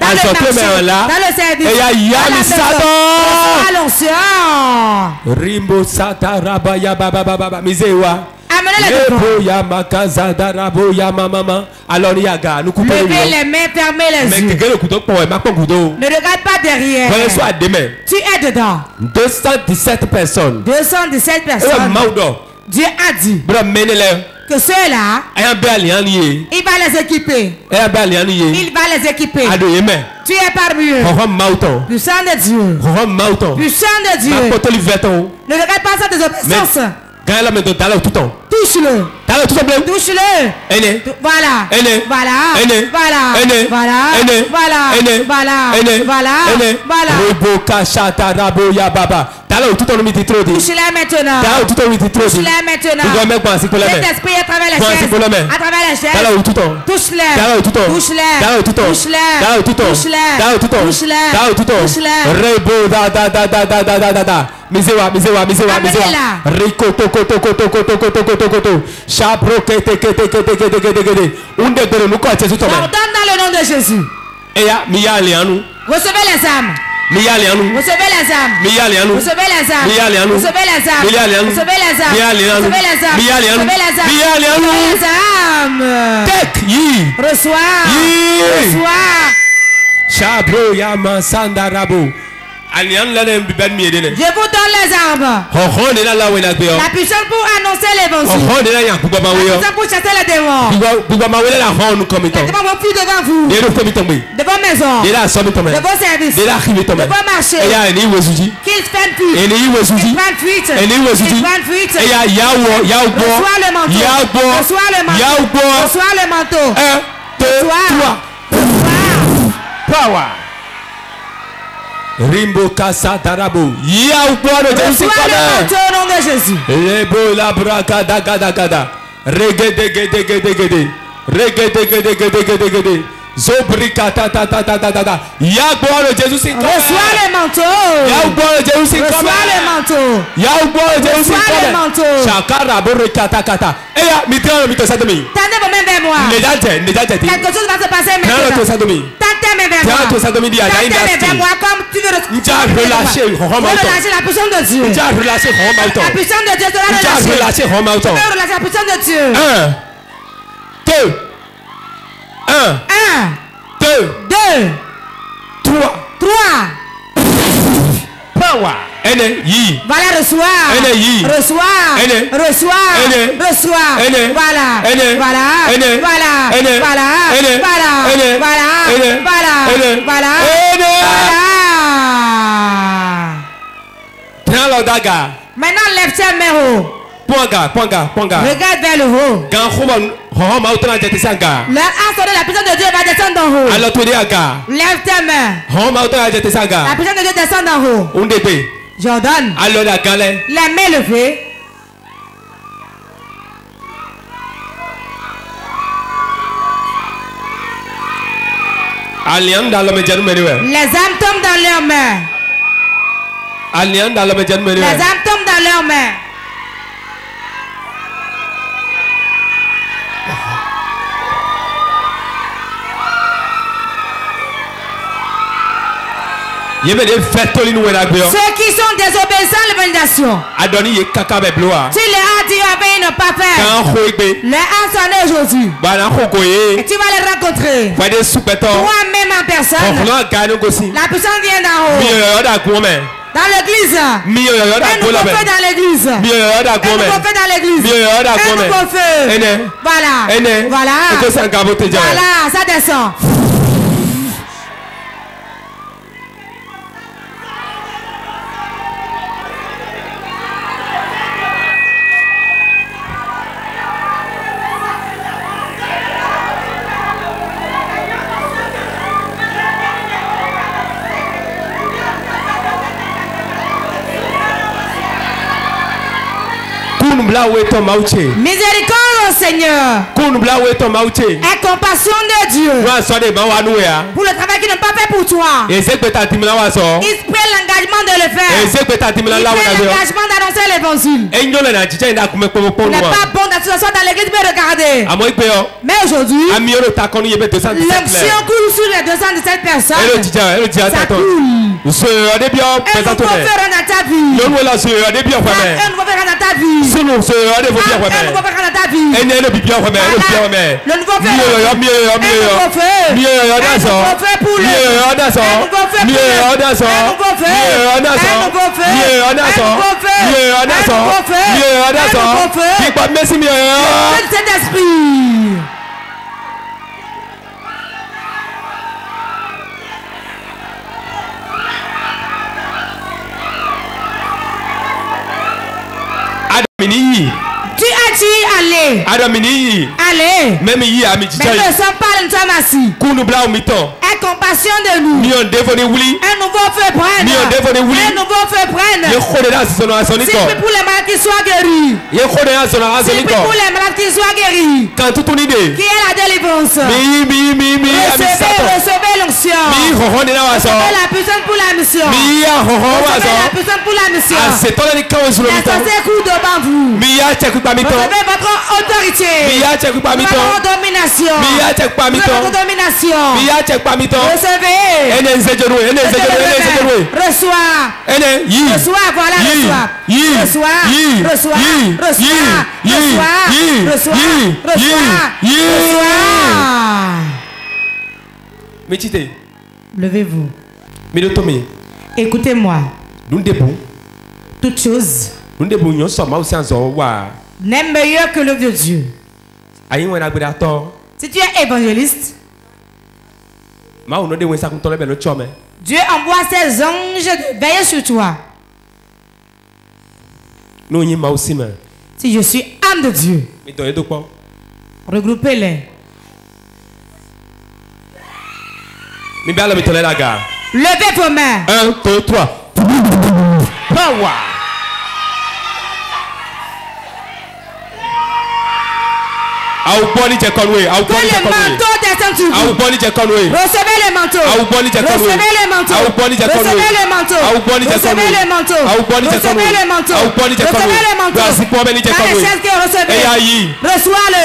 azoteme la rimbo ya makaza darabo. Alors il nous coupons les mains, les yeux. Ne regarde pas derrière. Tu es dedans. 217 personnes. 217 personnes. Dieu a dit le mettre. À travers les chaises. dala o tu tɔ Touche-les. dala o tu tɔ Touche-les. dala o tu tɔ Touche-les. dala o tu tɔ Touche-les. dala o tu tɔ Touche-les. dala o tu tɔ Touche-les. rebo da da da da da da da da da mise wa mise wa mise wa mise wa Amenez-la. riko toko toko toko toko toko toko to sabro kete kete kete kete kete kete unde gbere nukɔ jesu tɔmɛ J'ordonne dans le nom de Jésus. eya mi ya alianu Recevez les âmes. mi ya alianu Recevez les âmes. mi ya alianu Recevez les âmes. mi ya alianu Recevez les âmes. mi ya alianu Recevez les âmes. mi ya alianu Recevez les âmes. mi ya alianu Recevez les âmes. mi ya alianu Recevez les âmes. tek yi Reçois. yi Reçois. sabro ya ma sandarabo alianu lɛnɛ miyali anu. Musobela zam miyali anu. Musobela zam miyali anu. Musobela zam miyali anu. Musobela zam miyali anu. Musobela zam miyali anu. Miyali anu. Zam tek yi reçois. Yi reçois. Chabro yama sandarabo Je vous donne les armes. La puissance pour annoncer l'évangile. La puissance pour chasser les démons. Maintenant, mon fils devant vous. De vos maisons. De vos services. De vos marchés. Qu'ils prennent fuite. Qu'ils prennent fuite. Qu'ils prennent fuite. Reçois le manteau. Reçois le manteau. Reçois le manteau. Un, deux, trois. Power. Rimbo kasa darabo kɔnɛ. manteau au nom de Jésus. Lebo la braka da gada gada. Regede gede gede gede. Regede gede gede gede gede. zobrika ta ta ta ta ta ta ta ìyá gbọ́rọ̀ jésù sí kọ́mẹ́. rẹ̀sùwálẹ̀ mọ̀tò. ìyá gbọ́rọ̀ jésù sí kọ́mẹ́. rẹ̀sùwálẹ̀ mọ̀tò. ìyá gbọ́rọ̀ jésù sí kọ́mẹ́. rẹ̀sùwálẹ̀ mọ̀tò. sàkárà bóró katakata. ẹ yà mi tẹ́wọ̀n mi tọ́ sẹ́dọ̀ mi. tẹ́tẹ́ bọ̀ mẹ́fẹ́ mu wa. nìjà jẹ nìjà jẹ ti. kẹ̀kẹ́ tó ti bá tó pàṣẹ mẹ́fẹ́. tẹ́wọ̀n tó sẹ́dọ̀ mi. tẹ́tẹ́ mẹ́fẹ́ mu wa. tẹ́wọ̀n tó sẹ́dọ̀ mi di àdáyé ní àti. tẹ́tẹ́ mẹ́fẹ́ mu wa kọ́ nja relâché hɔn ma tɔ nja relâché hɔn ma tɔ nja relâché hɔn ma tɔ. Un, Un, deux, deux, trois. trois. Power. Ẹnẹ yìí. Voilà, reçois. Yìí. Reçois. Aîné. Reçois. Aîné. Reçois. Aîné. Voilà. Aîné. Voilà. Aîné. Voilà. Aîné. Voilà. Aîné. Voilà. Aîné. Voilà. Aîné. Voilà. Aîné. Voilà. Aîné. Voilà. Tẹ́lẹ̀ lọ dàgà. Maintenant, lève tes mains haut. Regarde vers le haut. L'instant de la puissance de Dieu va descendre en haut. Lève ta main. La prison de Dieu descend en haut. Jordan. Alors, la. La main levée. Les âmes tombent dans leurs mains. Les âmes tombent dans leurs mains. Ceux qui sont désobéissants à l'organisation. Tu les as dit avec une papelle. Les as sont aujourd'hui. Et tu vas les rencontrer. Toi-même en personne. La personne vient d'en haut. Dans l'église. Un nouveau feu dans l'église. Un nouveau feu dans l'église. Un nouveau feu. Voilà. Voilà. Voilà, ça descend. Mla weto mauche. Misery Seigneur. Et compassion de Dieu. Pour le travail qu'ils n'ont pas fait pour toi. Ils prennent l'engagement de le faire. Ils prennent l'engagement d'annoncer l'évangile. On n'est pas bon d'association dans l'église, mais regardez. Mais aujourd'hui, l'onction coule sur les 217 personnes. Ça coule. Un nouveau verra dans ta vie. Un nouveau verra dans ta vie. Un nouveau verra dans ta vie. ɛnyɛ ne bibi ɛhɔ mɛ ɛbi ɛhɔ mɛ miyeyɔyɔ miyeyɔ miyeyɔ miyeyɔ dasɔ miyeyɔ dasɔ miyeyɔ dasɔ miyeyɔ dasɔ miyeyɔ dasɔ miyeyɔ dasɔ miyeyɔ dasɔ kikpa mesi miyeyɔ. Allez. Adam yí àmì Mais ne sommes pas nous sommes assis. kúnnù bíláwù mi tán Aie compassion de nous. ni wuli Un nouveau feu prenne. Ni wuli. Un nouveau feu prenne. de sọ̀nà aṣọ S'il nìkan prie pour les malades qui soient guéris. de sọ̀nà aṣọ S'il prie nìkan pour les malades qui soient guéris. kan tuntun ní de Qui est la délivrance? mi mi mi mi Recevez, recevez l'onction. mi ní náà wà sọ Recevez la puissance pour la mission. mi àhọ̀họ́ wà sọ Recevez la puissance pour la mission. àṣetọ́lẹ̀ ní káwọn ìṣòro mi Les tán sorciers courent devant vous. mi yí àjẹ pípa mi tán Recevez votre autorité. mi yí àjẹ pípa mi tán mi tán tán ẹnẹ ẹnẹ ẹnẹ ẹnẹ mechite Levez-vous. Écoutez-moi. dun de bu Toute chose dun de bu yɔn sɔ maaw sian zɔ wa n'est meilleure que le vieux Dieu. Si tu es évangéliste, Dieu envoie ses anges de veiller sur toi. si je suis âme de Dieu, regroupez-les. Levez vos mains. un deux trois. Power jɛ les manteaux descendent sur vous. Recevez les manteaux. Recevez les manteaux. Recevez les manteaux. Recevez les manteaux. Recevez les manteaux. Recevez les manteaux. Dans kɔnu les chaises que recevez. y'a yi Reçois-le.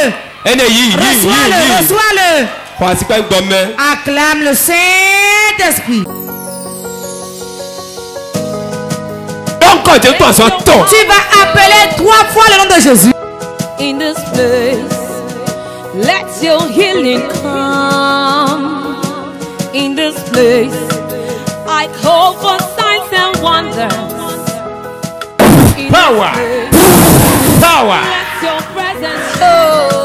ɛnɛ yi yi yi Reçois-le. yi Reçois-le. asikpɛ gbɔmɛ Acclame le Saint-Esprit. Tu vas appeler trois fois le nom de Jésus. in this place. Let your healing come in this place. I call for signs and wonders. Power. power Let your presence show in this place.